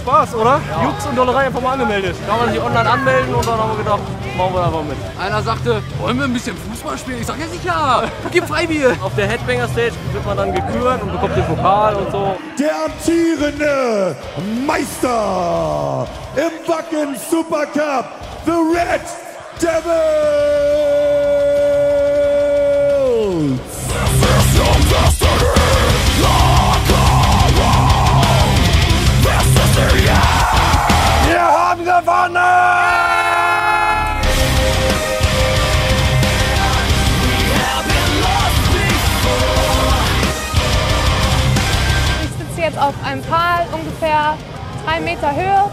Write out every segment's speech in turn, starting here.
Spaß, oder? Ja. Jux und Dollerei einfach mal angemeldet. Kann man sich online anmelden und dann haben wir gedacht, machen wir einfach mit. Einer sagte, wollen wir ein bisschen Fußball spielen? Ich sag, ja sicher, gib Freibier. Auf der Headbanger Stage wird man dann gekürt und bekommt den Pokal und so. Der amtierende Meister im Wacken Supercup, The Red Devils! Auf einem Pfahl, ungefähr drei Meter Höhe.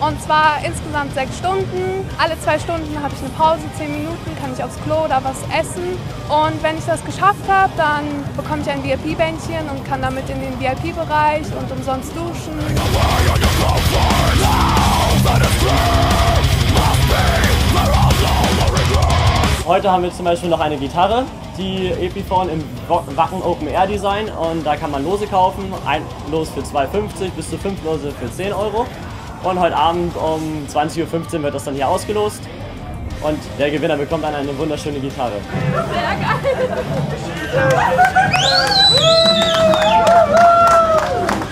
Und zwar insgesamt sechs Stunden. Alle zwei Stunden habe ich eine Pause, zehn Minuten, kann ich aufs Klo oder was essen. Und wenn ich das geschafft habe, dann bekomme ich ein VIP-Bändchen und kann damit in den VIP-Bereich und umsonst duschen. Heute haben wir zum Beispiel noch eine Gitarre, die Epiphone im Wacken Open Air Design und da kann man Lose kaufen. Ein Los für 2,50 bis zu fünf Lose für 10 Euro. Und heute Abend um 20.15 Uhr wird das dann hier ausgelost und der Gewinner bekommt dann eine wunderschöne Gitarre.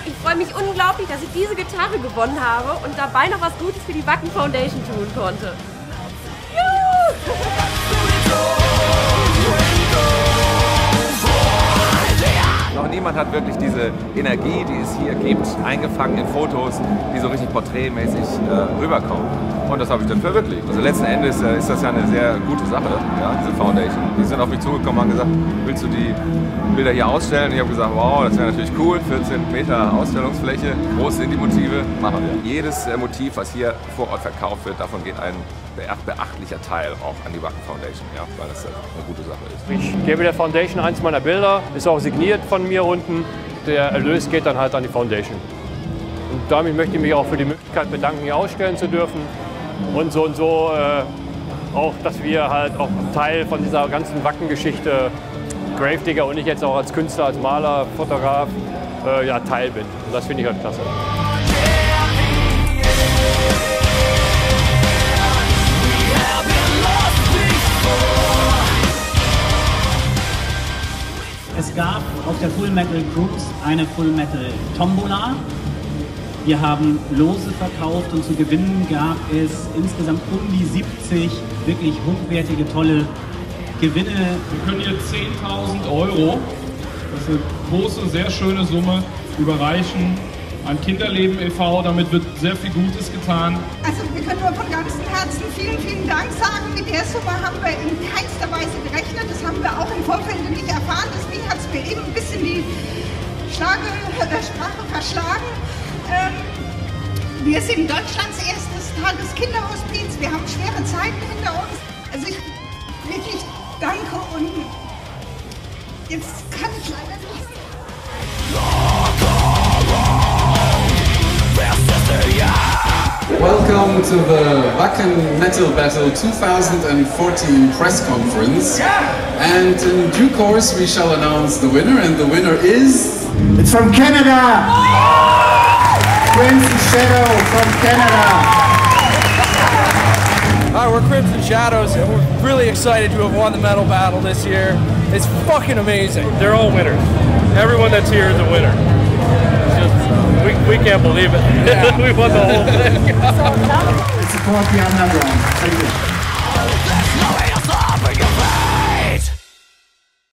Ich freue mich unglaublich, dass ich diese Gitarre gewonnen habe und dabei noch was Gutes für die Wacken Foundation tun konnte. Niemand hat wirklich diese Energie, die es hier gibt, eingefangen in Fotos, die so richtig porträtmäßig äh, rüberkommen. Und das habe ich dann verwirklicht. Also letzten Endes äh, ist das ja eine sehr gute Sache, ja, diese Foundation. Die sind auf mich zugekommen und haben gesagt, willst du die Bilder hier ausstellen? Und ich habe gesagt, wow, das wäre natürlich cool, 14 Meter Ausstellungsfläche, groß sind die Motive, machen wir. Jedes äh, Motiv, was hier vor Ort verkauft wird, davon geht ein beachtlicher Teil auch an die Wacken Foundation, ja, weil das eine gute Sache ist. Ich gebe der Foundation eins meiner Bilder, ist auch signiert von mir unten. Der Erlös geht dann halt an die Foundation. Und damit möchte ich mich auch für die Möglichkeit bedanken, hier ausstellen zu dürfen. Und so und so äh, auch, dass wir halt auch Teil von dieser ganzen Wackengeschichte, Gravedigger und ich jetzt auch als Künstler, als Maler, Fotograf, äh, ja, Teil bin. Und das finde ich halt klasse. Es gab auf der Full Metal Cruise eine Full Metal Tombola. Wir haben Lose verkauft und zu gewinnen gab es insgesamt um die 70 wirklich hochwertige, tolle Gewinne. Wir können hier 10.000 Euro, das ist eine große, sehr schöne Summe, überreichen an Kinderleben e.V. Damit wird sehr viel Gutes getan. Also wir können nur von ganzem Herzen vielen, vielen Dank sagen. Mit der Summe haben wir in keinster Weise gerechnet. Das haben wir auch im Vorfeld nicht erfahren. Deswegen hat es mir eben ein bisschen die Schlage, äh, Sprache verschlagen. Ähm, wir sind Deutschlands erstes Tageskinderhospiz. Wir haben schwere Zeiten hinter uns. Welcome to the Wacken Metal Battle 2014 press conference. And in due course we shall announce the winner and the winner is... It's from Canada! Crimson Shadow from Canada! Hi, we're Crimson Shadows, and we're really excited to have won the medal battle this year. It's fucking amazing. They're all winners. Everyone that's here is a winner. We, can't believe it. we won the whole thing. Thank you.